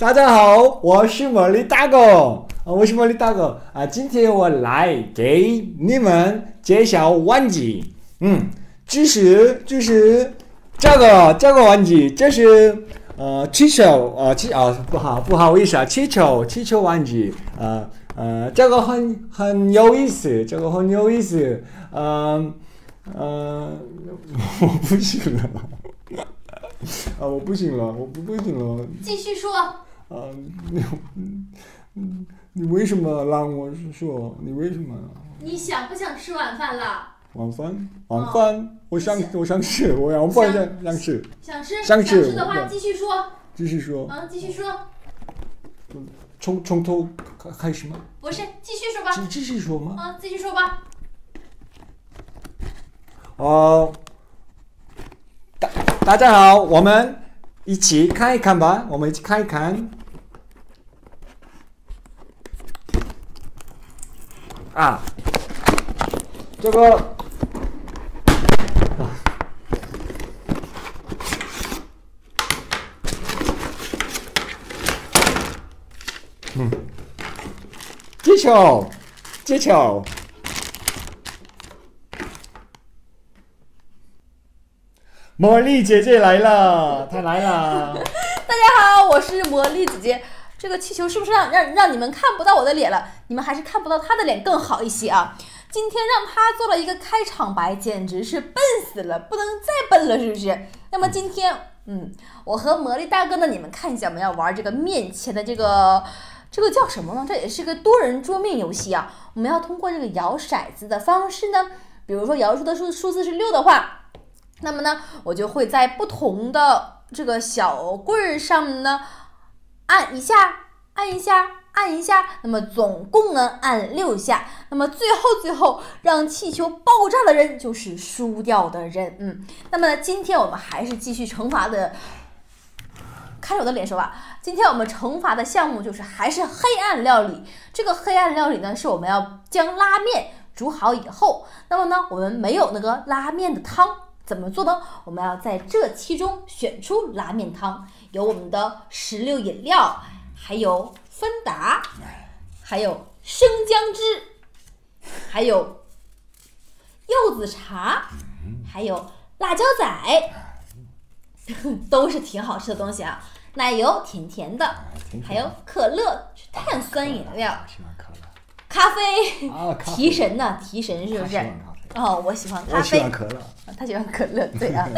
大家好，我是茉莉大哥，啊，我是茉莉大哥啊。今天我来给你们介绍玩具，嗯，就是就是这个这个玩具，这是呃气球，呃气啊不好不好意思啊，气球气球玩具，呃呃这个很很有意思，这个很有意思，嗯、呃、我不行了，啊我不行了，我不不行了。继续说。啊，你嗯你为什么让我说？你为什么？你想不想吃晚饭了？晚饭，晚饭，我想我想吃，我要晚想想吃。想吃？想吃的话继续说。继续说，嗯，继续说。从从头开开始吗？不是，继续说吧。继继续说吗？啊，继续说吧。哦，大大家好，我们一起看一看吧，我们一起看一看。啊，这个。嗯，击球，击球。魔力姐姐来了，她来了。大家好，我是魔力姐姐。这个气球是不是让让让你们看不到我的脸了？你们还是看不到他的脸更好一些啊！今天让他做了一个开场白，简直是笨死了，不能再笨了，是不是？那么今天，嗯，我和魔力大哥呢，你们看一下，我们要玩这个面前的这个这个叫什么呢？这也是个多人桌面游戏啊！我们要通过这个摇骰子的方式呢，比如说摇出的数数字是六的话，那么呢，我就会在不同的这个小棍儿上呢。按一下，按一下，按一下，那么总共呢按六下，那么最后最后让气球爆炸的人就是输掉的人。嗯，那么今天我们还是继续惩罚的，看着我的脸说吧。今天我们惩罚的项目就是还是黑暗料理。这个黑暗料理呢，是我们要将拉面煮好以后，那么呢，我们没有那个拉面的汤。怎么做呢？我们要在这其中选出拉面汤，有我们的石榴饮料，还有芬达，还有生姜汁，还有柚子茶，还有辣椒仔，都是挺好吃的东西啊。奶油甜甜的，还有可乐是碳酸饮料，喜欢可乐，咖啡提神呢，提神是不是？哦，我喜欢咖我喜啡。欢可乐。他喜欢可乐，对啊。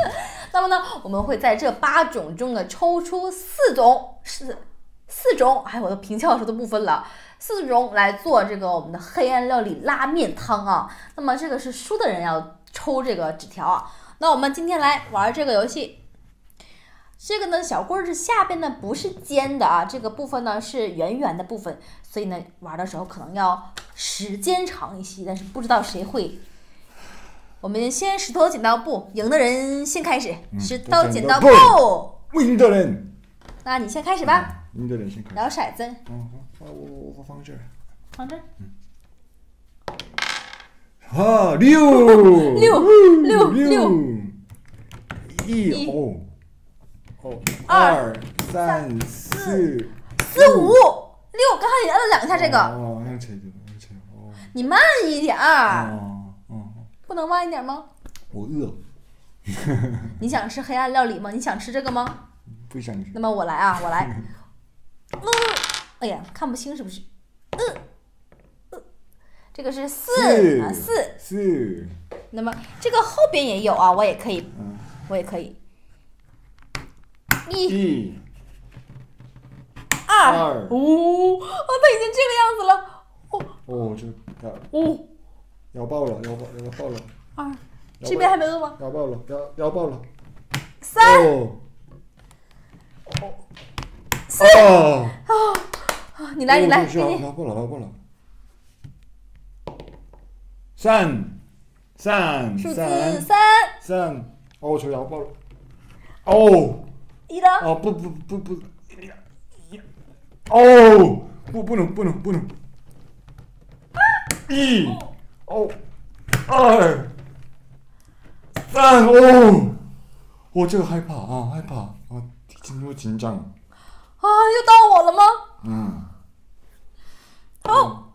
那么呢，我们会在这八种中呢抽出四种，四四种，哎，我的平翘舌都不分了，四种来做这个我们的黑暗料理拉面汤啊。那么这个是输的人要抽这个纸条啊。那我们今天来玩这个游戏。这个呢，小棍儿是下边呢不是尖的啊，这个部分呢是圆圆的部分，所以呢玩的时候可能要时间长一些，但是不知道谁会我们先石头剪刀布，赢的人先开始。石头剪刀布，赢的人，那你先开始吧。赢的人先开始。摇骰子，嗯，我我我放这儿。放这儿。啊，六。六六六。六，一一。哦。哦，二二三四。四五。六，刚才你按了两下这个，哦，让这个，让这个，哦，你慢一点儿，不能慢一点吗？我饿，你想吃黑暗料理吗？你想吃这个吗？不想吃。那么我来啊，我来。呃，哎呀，看不清是不是？呃，呃，这个是四啊四。四，那么这个后边也有啊，我也可以，嗯，我也可以。一。一二，二哦，哦，它已经这个样子了，哦哦，这要哦，要爆了，要爆要爆了，二，这边还没饿吗？要爆了，要要爆了。三，哦。四，哦，啊你来，你来，你，要爆了，要爆了。三，三，数字三，三，三，哦，这要爆了。哦，一的，哦，不不不不，哦，不不能不能不能。一，哦，二，三，哦，我这个害怕啊，害怕啊，紧我紧张。啊，又到我了吗？嗯，好，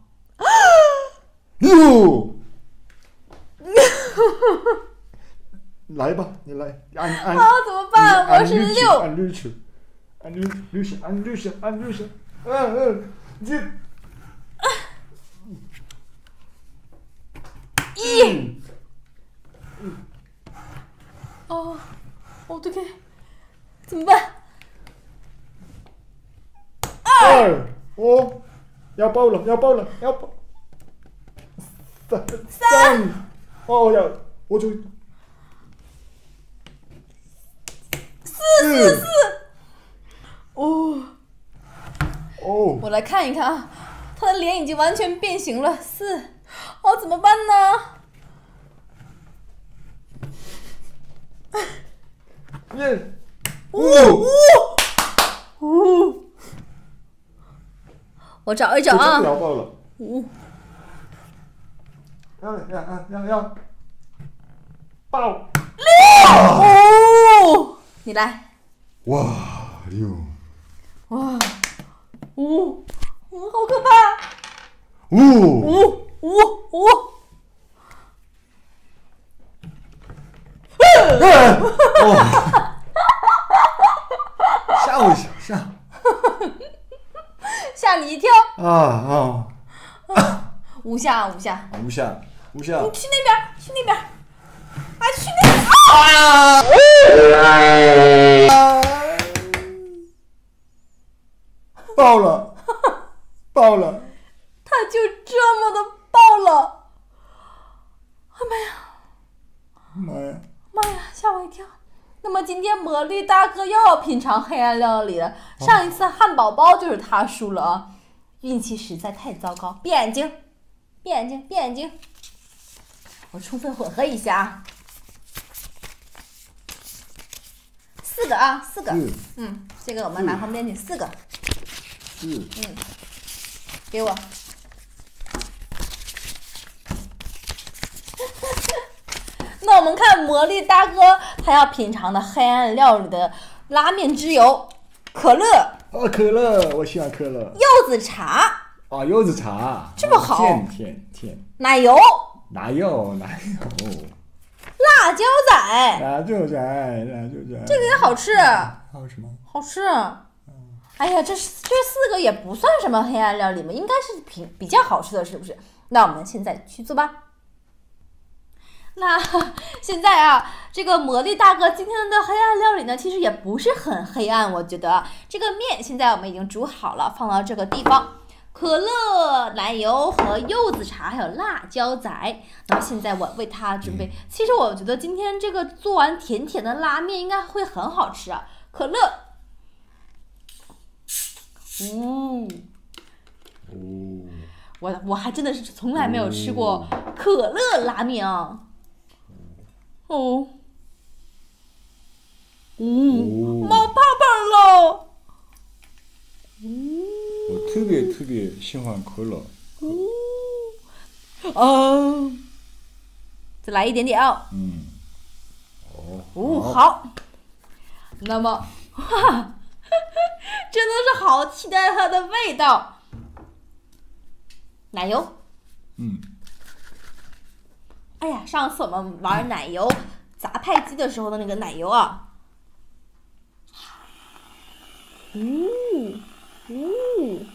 哟，来吧，你来，按按。啊，怎么办？我是六。按绿球，按绿绿色，按绿色，按绿色，嗯嗯，这一。哦，哦，对。对，怎么办？二，哦，要爆了，要爆了，要爆，三。三，哦要，我就四。四。哦，哦，我来看一看啊，他的脸已经完全变形了。四，哦，怎么办呢？耶，五五，五，我找一找啊。五，要要要要要。爆，哦，你来。哇六，哇，五，五，好可怕！五，五，五，五。哦，吓我一跳，吓，吓你一跳，啊啊，五下五下，五下五下。你去那边，去那边。儿，啊，去那边。儿，啊！爆了，爆了！他就这么的爆了，哎妈呀，妈呀！妈呀，吓我一跳。那么今天魔力大哥又要品尝黑暗料理了，上一次汉堡包就是他输了啊，运气实在太糟糕。闭眼睛，闭眼睛，闭眼睛，我充分混合一下啊，四个啊，四个，四。嗯，这个我们拿旁边去，四个，嗯。给我。那我们看魔力大哥他要品尝的黑暗料理的拉面之油可乐、啊，可乐，我喜欢可乐。柚子茶、啊，柚子茶，这么好甜甜甜，奶油、奶油，奶油？辣椒仔，辣椒仔，辣椒仔。这个也好吃，好吃吗？好吃。哎呀，这是这四个也不算什么黑暗料理嘛，应该是比比较好吃的，是不是？那我们现在去做吧。那 现在啊，这个魔力大哥今天的黑暗料理呢，其实也不是很黑暗，我觉得这个面现在我们已经煮好了，放到这个地方。可乐、奶油和柚子茶，还有辣椒仔。那么现在我为他准备，其实我觉得今天这个做完甜甜的拉面应该会很好吃啊。可乐，呜、哦，我我还真的是从来没有吃过可乐拉面啊。哦，嗯，哦冒泡泡喽。我特别特别喜欢可乐。哦，再来一点点啊。嗯。哦。哦，好。那么，哇，真的是好期待它的味道。奶油，嗯。哎呀，上次我们玩奶油砸派机的时候的那个奶油啊，呜呜，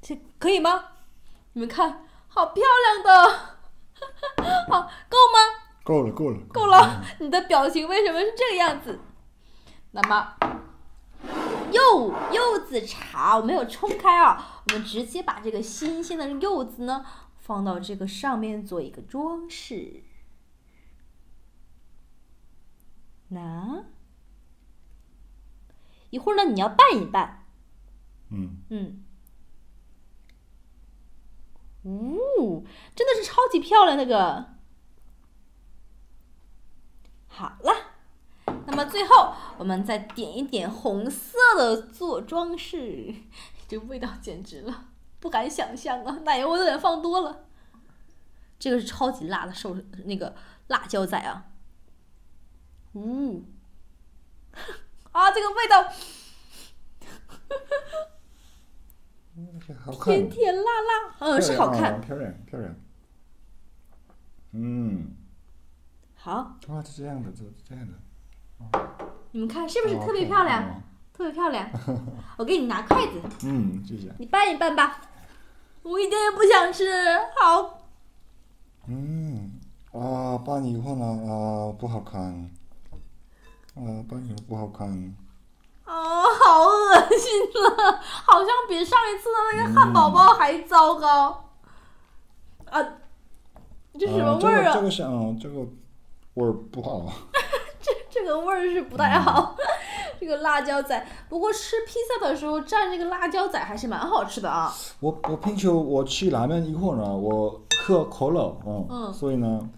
这可以吗？你们看，好漂亮的，好够吗？够了，够了。够了，你的表情为什么是这个样子？那么，柚柚子茶我没有冲开啊，我们直接把这个新鲜的柚子呢放到这个上面做一个装饰。那一会儿呢，你要拌一拌，嗯。嗯，呜、真的是超级漂亮那个。好了，那么最后我们再点一点红色的做装饰，这味道简直了，不敢想象啊！奶油我有点放多了。这个是超级辣的瘦那个辣椒仔啊！嗯，啊，这个味道好看，甜甜辣辣，嗯，是好看。啊漂亮漂亮。嗯，好，哇，是这样的，这这样的，你们看是不是哦特别漂亮？哦特别漂亮。我给你拿筷子，嗯，谢谢。你拌一拌吧。我一点也不想吃。好，嗯，啊，拌以后呢，啊，不好看，啊，拌以后不好看。哦，好恶心了，好像比上一次的那个汉堡包还糟糕。啊，这是什么味儿啊？这个这个是嗯，这个味儿不好。这个味儿是不太好。这个辣椒仔，不过吃披萨的时候蘸这个辣椒仔还是蛮好吃的啊。我我平时我吃拉面以后呢，我喝可乐，嗯，嗯所以呢，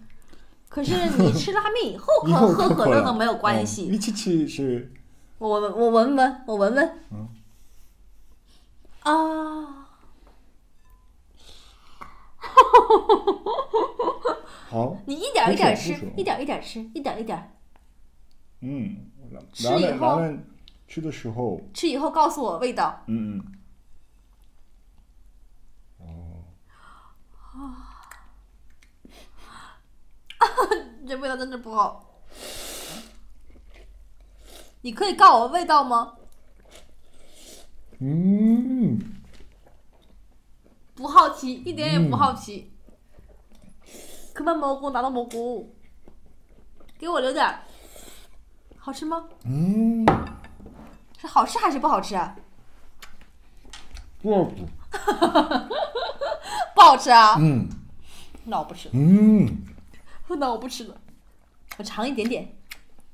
可是你吃拉面以后以后喝喝可乐都没有关嗯系。一起吃是我闻我闻闻我闻闻。嗯啊，好，你一点一点吃一点一点吃，一点一点儿嗯，吃以后吃的时候，吃以后告诉我味道。嗯嗯，这味道真的不好。你可以告我味道吗？嗯，不好奇，一点也不好奇。可把蘑菇拿到蘑菇，给我留点儿。好吃吗？嗯，是好吃还是不好吃啊？不好吃，不好吃啊！嗯那我不吃了，嗯，那我不吃了。我尝一点点，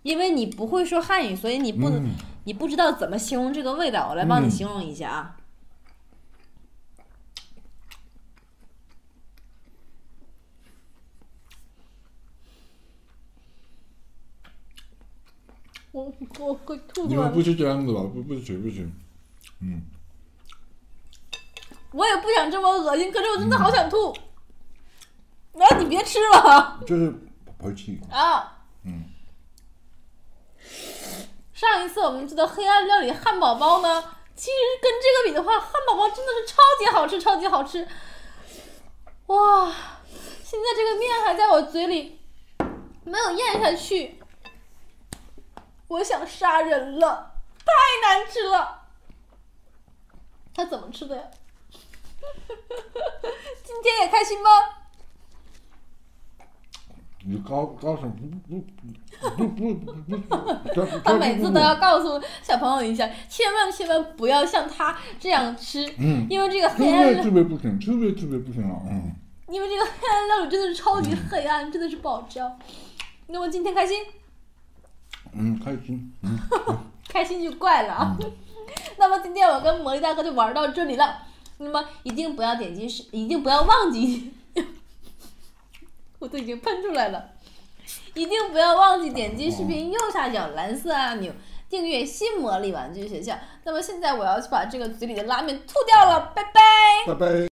因为你不会说汉语，所以你不能，嗯你不知道怎么形容这个味道。我来帮你嗯形容一下啊。我我快吐出来了你们不。是这样的吧？不不行不行，嗯，我也不想这么恶心，可是我真的好想吐。哎，你别吃了就是不吃，啊！嗯，上一次我们做的黑暗料理汉堡包呢，其实跟这个比的话，汉堡包真的是超级好吃，超级好吃。哇，现在这个面还在我嘴里，没有咽下去，我想杀人了，太难吃了。他怎么吃的呀？今天也开心吗？你告告诉不不不不不不，他每次都要告诉小朋友一下，千万千万不要像他这样吃，嗯因为这个黑暗别特别不行，特别特别不行了，嗯。因为这个黑暗料理真的是超级黑暗，真的是不好吃啊。那么今天开心，嗯，开心，嗯，开心就怪了啊。那么今天我跟魔力大哥就玩到这里了。那么一定不要点击视，一定不要忘记，我都已经喷出来了。一定不要忘记点击视频右下角蓝色按钮，订阅新魔力玩具学校。那么现在我要去把这个嘴里的拉面吐掉了，拜拜。拜拜。